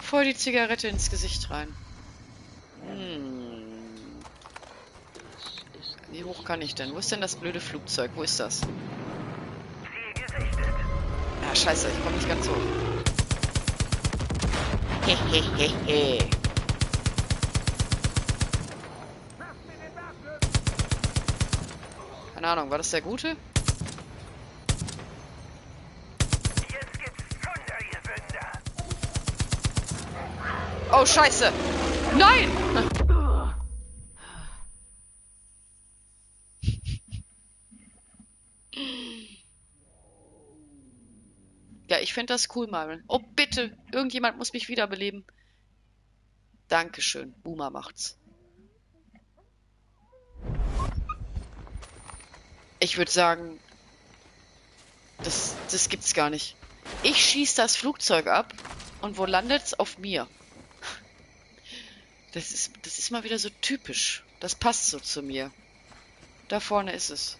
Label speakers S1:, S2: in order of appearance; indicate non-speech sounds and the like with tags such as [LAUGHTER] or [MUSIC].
S1: Voll die Zigarette ins Gesicht rein. Hm. Wie hoch kann ich denn? Wo ist denn das blöde Flugzeug? Wo ist das? Ah, scheiße, ich komme nicht ganz hoch. Hehehehe. [LAUGHS] Keine Ahnung, war das der Gute? Oh, scheiße! Nein! Ja, ich finde das cool, Marvin. Oh, bitte! Irgendjemand muss mich wiederbeleben. Dankeschön. Boomer macht's. Ich würde sagen, das, das gibt's gar nicht. Ich schieß das Flugzeug ab und wo landet's? Auf mir. Das ist, das ist mal wieder so typisch. Das passt so zu mir. Da vorne ist es.